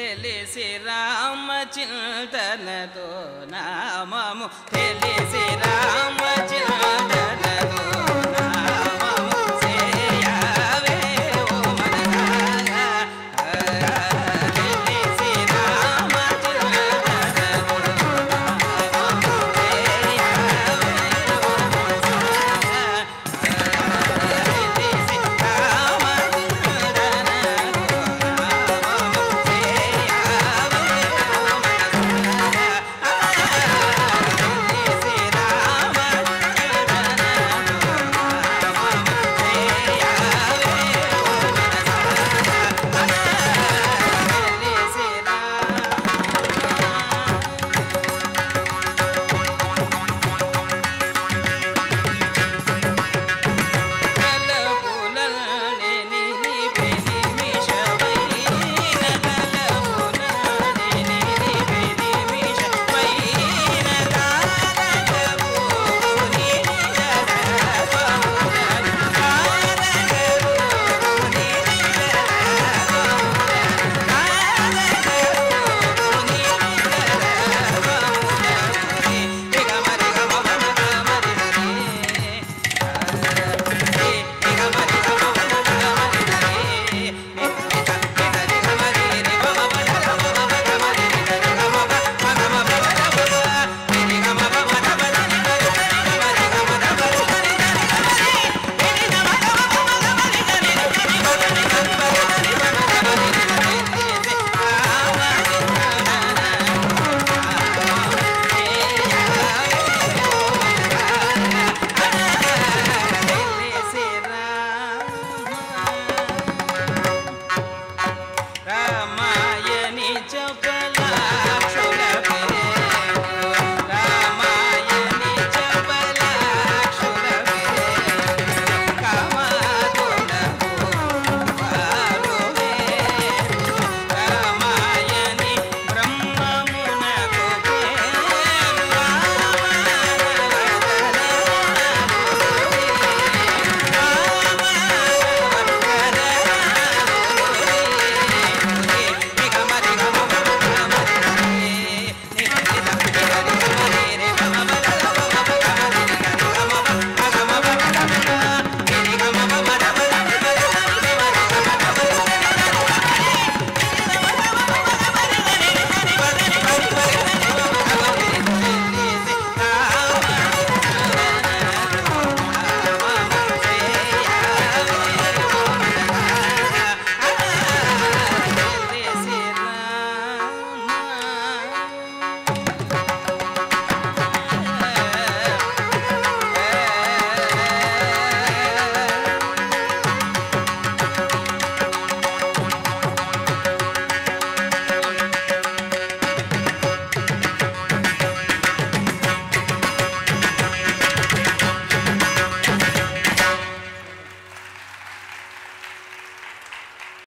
తెలిసి రామ చింతనతో నామము. తెలిసి రామ